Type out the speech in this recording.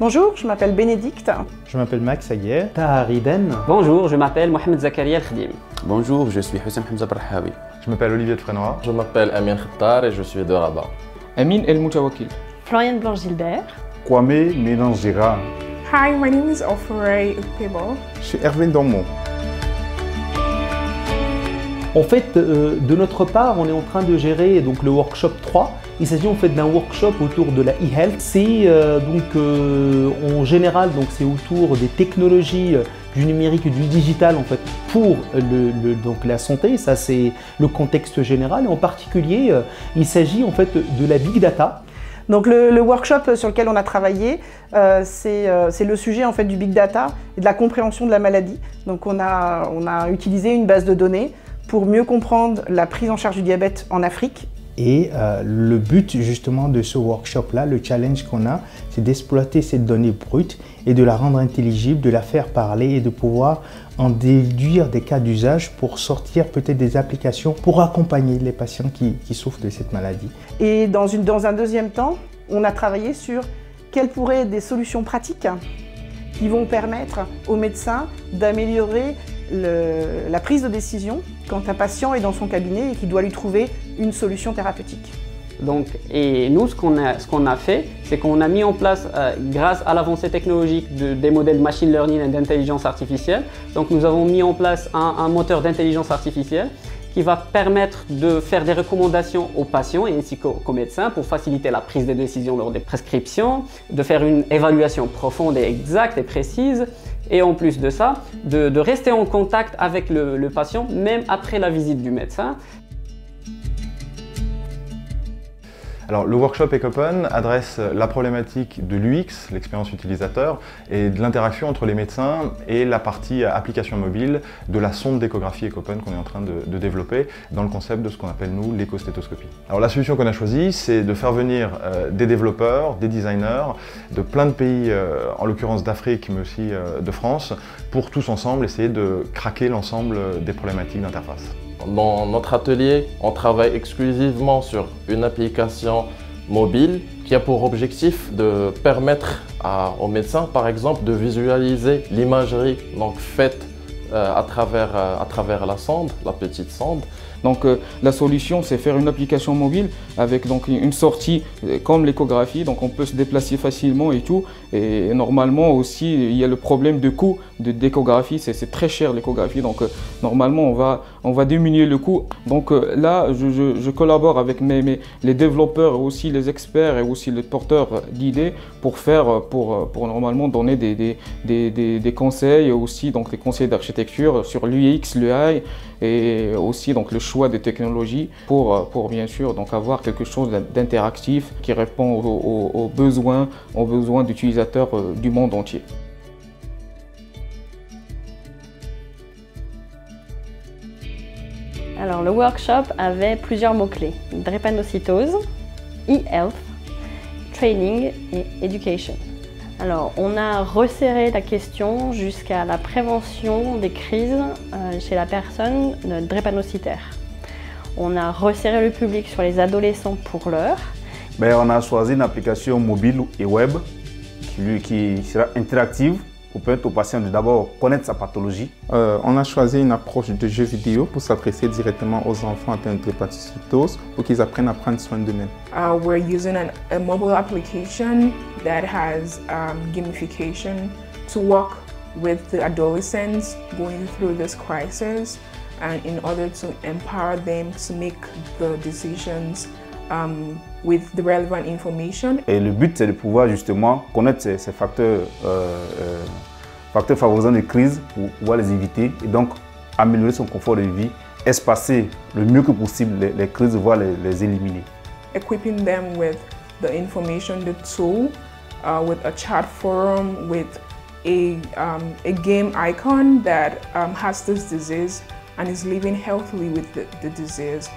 Bonjour, je m'appelle Bénédicte. Je m'appelle Max Aguer. Tahariden. Bonjour, je m'appelle Mohamed Zakaria Al-Khadim. Bonjour, je suis Hussein Hamza Barhawi. Je m'appelle Olivier de Frénois. Je m'appelle Amin Khattar et je suis de Rabat. Amin El Moutawakil. Floriane Blanche-Gilbert. Kwame Mélangira. Hi, my name is Ofure Ukpebo. Je suis Erwin Dormont. En fait, euh, de notre part, on est en train de gérer donc, le workshop 3. Il s'agit en fait d'un workshop autour de la e-health. C'est euh, donc euh, en général donc c'est autour des technologies euh, du numérique et du digital en fait pour le, donc la santé. Ça c'est le contexte général et en particulier il s'agit en fait de la big data. Donc le, workshop sur lequel on a travaillé, c'est le sujet en fait du big data et de la compréhension de la maladie. Donc on a, on a utilisé une base de données pour mieux comprendre la prise en charge du diabète en Afrique. Et euh, le but justement de ce workshop-là, le challenge qu'on a, c'est d'exploiter cette donnée brute et de la rendre intelligible, de la faire parler et de pouvoir en déduire des cas d'usage pour sortir peut-être des applications pour accompagner les patients qui, souffrent de cette maladie. Et dans un deuxième temps, on a travaillé sur quelles pourraient être des solutions pratiques qui vont permettre aux médecins d'améliorer la prise de décision quand un patient est dans son cabinet et qu'il doit lui trouver une solution thérapeutique. Donc, et nous, ce qu'on a, fait, c'est qu'on a mis en place, euh, grâce à l'avancée technologique de, des modèles machine learning et d'intelligence artificielle, donc nous avons mis en place un, moteur d'intelligence artificielle qui va permettre de faire des recommandations aux patients et ainsi qu'aux, médecins pour faciliter la prise de décision lors des prescriptions, de faire une évaluation profonde et exacte et précise, et en plus de ça, de, rester en contact avec le patient même après la visite du médecin. Alors, le workshop Ecopen adresse la problématique de l'UX, l'expérience utilisateur, et de l'interaction entre les médecins et la partie application mobile de la sonde d'échographie Ecopen qu'on est en train de, développer dans le concept de ce qu'on appelle nous l'écostétoscopie. Alors la solution qu'on a choisie, c'est de faire venir euh, des développeurs, des designers de plein de pays, euh, en l'occurrence d'Afrique mais aussi euh, de France, pour tous ensemble essayer de craquer l'ensemble des problématiques d'interface. Dans notre atelier, on travaille exclusivement sur une application mobile qui a pour objectif de permettre aux médecins, par exemple, de visualiser l'imagerie faite à, travers, euh, à travers la sonde, la petite sonde. Donc euh, la solution, c'est faire une application mobile avec donc une sortie euh, comme l'échographie, donc on peut se déplacer facilement et tout. Et normalement aussi, il y a le problème de coût de d'échographie, c'est très cher l'échographie, donc euh, normalement on va, on va diminuer le coût. Donc euh, là, je, je, je, collabore avec mes, mes, les développeurs, aussi les experts et aussi les porteurs d'idées pour faire, pour, pour normalement donner des, des, des, des, des conseils, aussi donc des conseils d'architecture sur l'UX, l'UI et aussi donc le choix des technologies pour, pour bien sûr donc avoir quelque chose d'interactif qui répond aux, aux, aux, besoins, aux besoins d'utilisateurs euh, du monde entier. Alors le workshop avait plusieurs mots-clés. Drépanocytose, e-health, training et education. Alors, on a resserré la question jusqu'à la prévention des crises euh, chez la personne drépanocytaire. On a resserré le public sur les adolescents pour l'heure. Ben, on a choisi une application mobile et web qui, qui sera interactive pour permettre au patient de d'abord connaître sa pathologie. Euh, on a choisi une approche de jeu vidéo pour s'adresser directement aux enfants atteints de drépanocytose pour qu'ils apprennent à prendre soin d'eux-mêmes. Uh, we're using an, a mobile application that has um, gamification to work with the adolescents going through this crisis and in order to empower them to make the decisions um, with the relevant information. Et le but, c'est de pouvoir justement connaître ces, ces facteurs, euh, euh, facteurs favorisant les crises pour pouvoir les éviter et donc améliorer son confort de vie, espacer le mieux que possible les, les crises, voire les, les, éliminer. Equipping them with the information, the tool, uh, with a chat forum, with a, um, a game icon that um, has this disease and is living healthily with the, the disease.